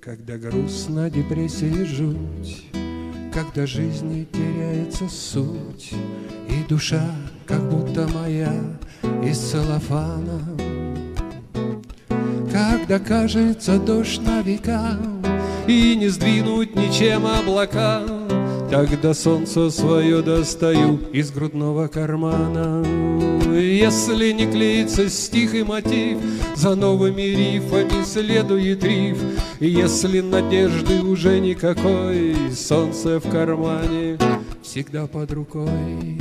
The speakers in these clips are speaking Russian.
Когда грустно, депрессия жуть, Когда жизни теряется суть, И душа, как будто моя, из целлофана. Когда кажется дождь на века, И не сдвинуть ничем облака, Тогда солнце свое достаю из грудного кармана. Если не клеится стих и мотив, За новыми рифами следует риф. Если надежды уже никакой, Солнце в кармане всегда под рукой.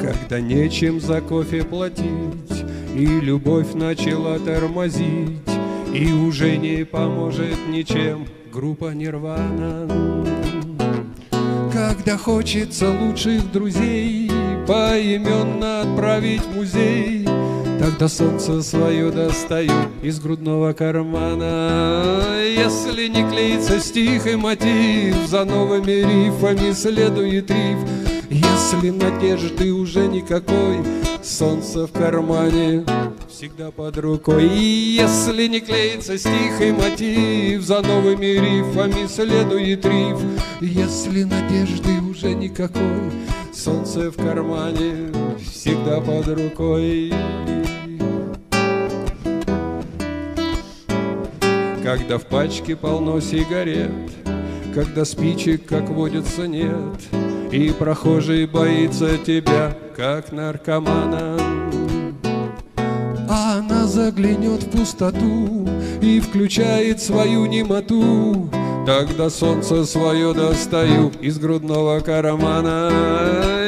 Когда нечем за кофе платить, И любовь начала тормозить, и уже не поможет ничем группа Нирвана. Когда хочется лучших друзей Поименно отправить в музей Тогда солнце свое достаю из грудного кармана. Если не клеится стих и мотив За новыми рифами следует риф. Если надежды уже никакой Солнце в кармане всегда под рукой. И если не клеится стих и мотив За новыми рифами следует риф. Если надежды уже никакой Солнце в кармане всегда под рукой. Когда в пачке полно сигарет Когда спичек, как водится, нет И прохожий боится тебя, как наркомана. Она заглянет в пустоту И включает свою немоту Тогда солнце свое достаю из грудного кармана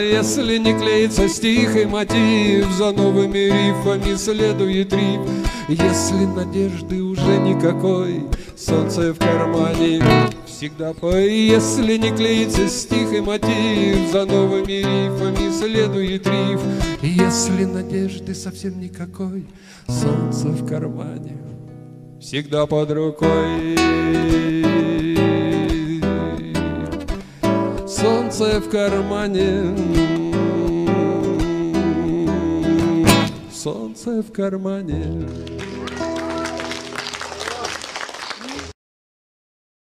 Если не клеится стих и мотив За новыми рифами следует риф. Если надежды уже никакой Солнце в кармане всегда пой. Если не клеится стих и мотив За новыми рифами следует риф. Если надежды совсем никакой Солнце в кармане всегда под рукой Солнце в кармане. Солнце в кармане